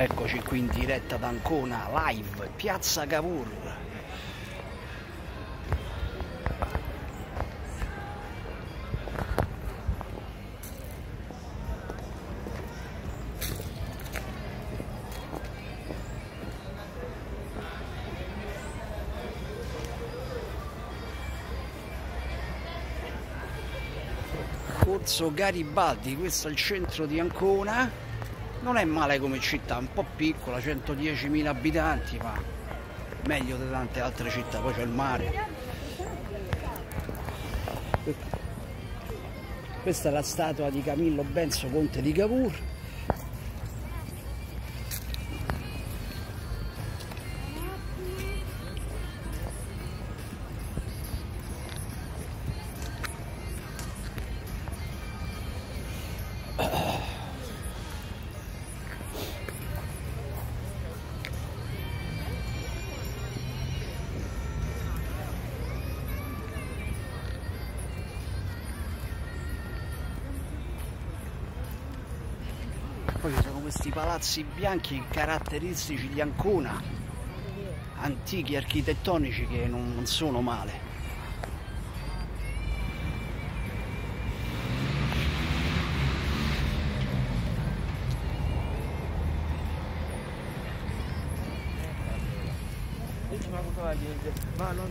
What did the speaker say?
Eccoci qui in diretta da Ancona, live, Piazza Cavour. Corso Garibaldi, questo è il centro di Ancona non è male come città, un po' piccola, 110.000 abitanti, ma meglio di tante altre città, poi c'è il mare. Questa è la statua di Camillo Benso, conte di Cavour. Poi ci sono questi palazzi bianchi caratteristici di Ancona, antichi architettonici che non, non sono male. ma non